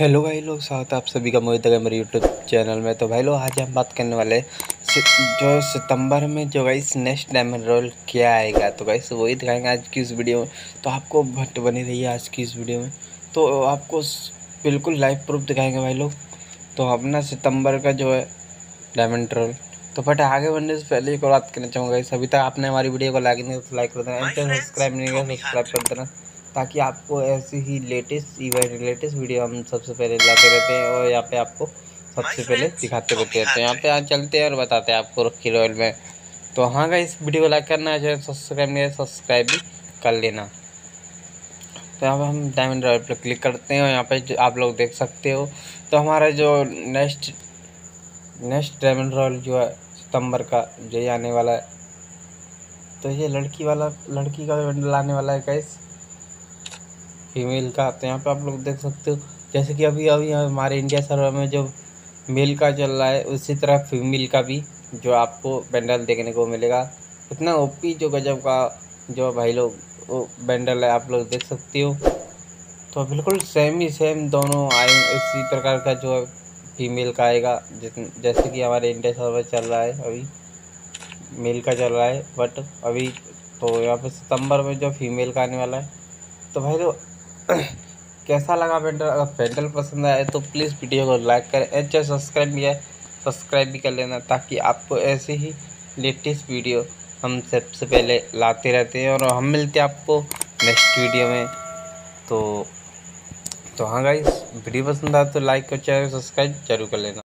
Hello भाई लोग स्वागत है आप सभी का मोहित मेरे यूट्यूब चैनल में। तो भाई लोग आज हम बात करने वाले जो सितंबर में जो गाइस नेक्स्ट डायमंड रोल क्या आएगा। तो गाइस वही दिखाएँगे आज की इस वीडियो में। तो आपको भट्ट बनी रही है आज की इस वीडियो में। तो आपको बिल्कुल लाइव प्रूफ दिखाएँगे भाई लोग। तो अपना सितंबर का जो है डायमंड रोल तो बट आगे बढ़ने से पहले एक और बात करना चाहूँगा अभी तक आपने हमारी वीडियो को लाइक नहीं तो लाइक कर देना। सब्सक्राइब नहीं किया सब्सक्राइब कर देना। ताकि आपको ऐसे ही लेटेस्ट इवेंट लेटेस्ट वीडियो हम सबसे पहले लाते रहते हैं और यहाँ पे आपको सबसे पहले दिखाते रहते हैं। तो यहाँ पे आज चलते हैं और बताते हैं आपको रखी रॉयल में। तो हाँ का इस वीडियो को लाइक करना है सब्सक्राइब नहीं सब्सक्राइब भी कर लेना। तो यहाँ पर हम डायमंड रॉयल पर क्लिक करते हैं और यहाँ पर आप लोग देख सकते हो। तो हमारा जो नेक्स्ट नेक्स्ट डायमंड रॉयल जो है सितंबर का जो आने वाला है। तो ये लड़की वाला लड़की का बंडल आने वाला है कैसे फीमेल का तो यहाँ पे आप लोग देख सकते हो, जैसे कि अभी अभी हमारे इंडिया सर्वर में जो मेल का चल रहा है, उसी तरह फीमेल का भी जो आपको बैंडल देखने को मिलेगा। इतना ओपी जो गजब का जो भाई लोग, वो बैंडल है, आप लोग देख सकते हो। तो बिल्कुल सेम ही सेम दोनों आए, इसी प्रकार का जो फीमेल का आएगा जैसे कि हमारे इंडिया सर्वर चल रहा है अभी। मेल का चल रहा है बट अभी तो यहाँ पे सितंबर में जो फीमेल का आने वाला है तो भाई लोग कैसा लगा पेंटल अगर पेंटल पसंद आए तो प्लीज़ वीडियो को लाइक करें एंड चाहे सब्सक्राइब भी है सब्सक्राइब भी कर लेना ताकि आपको ऐसे ही लेटेस्ट वीडियो हम सबसे पहले लाते रहते हैं और हम मिलते हैं आपको नेक्स्ट वीडियो में। तो तो हाँ गाइस वीडियो पसंद आए तो लाइक और चैनल सब्सक्राइब ज़रूर कर लेना।